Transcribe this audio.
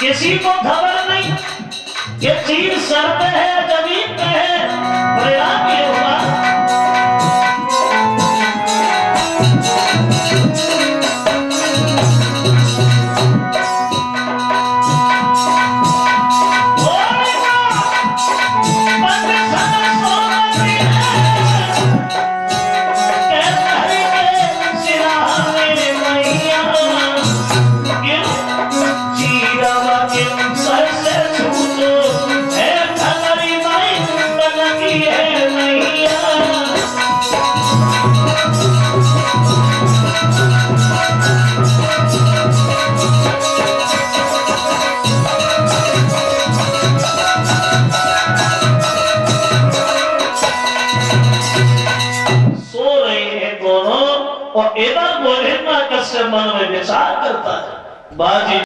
किसी को खबर नहीं। ये तीर सर पे है ज़मीन पे है प्रयाग हुआ। सो और एवं गोहिमा कश्यप मन में विचार करता है। बाजी